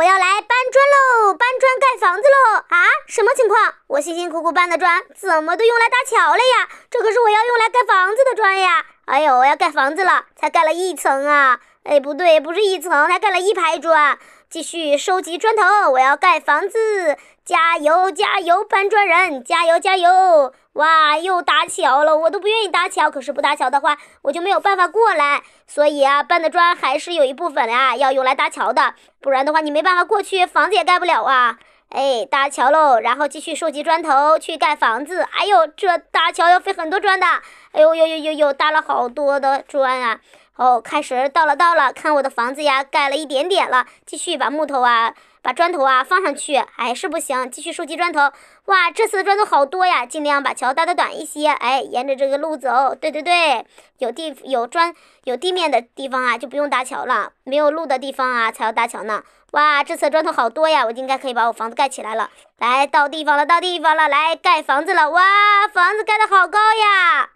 我要来搬砖喽，搬砖盖房子喽！啊，什么情况？我辛辛苦苦搬的砖怎么都用来搭桥了呀？这可是我要用来盖房子的砖呀！哎呦，我要盖房子了，才盖了一层啊！哎，不对，不是一层，才盖了一排砖。继续收集砖头，我要盖房子。加油，加油，搬砖人，加油，加油！哇，又搭桥了，我都不愿意搭桥，可是不搭桥的话，我就没有办法过来。所以啊，搬的砖还是有一部分啊，要用来搭桥的，不然的话，你没办法过去，房子也盖不了啊。哎，搭桥喽，然后继续收集砖头去盖房子。哎呦，这搭桥要费很多砖的。哎呦呦呦呦呦，搭了好多的砖啊！哦，开始到了到了，看我的房子呀，盖了一点点了，继续把木头啊。把砖头啊放上去还是不行，继续收集砖头。哇，这次的砖头好多呀，尽量把桥搭的短一些。哎，沿着这个路走。对对对，有地有砖有地面的地方啊，就不用搭桥了；没有路的地方啊，才要搭桥呢。哇，这次的砖头好多呀，我应该可以把我房子盖起来了。来到地方了，到地方了，来盖房子了。哇，房子盖的好高呀！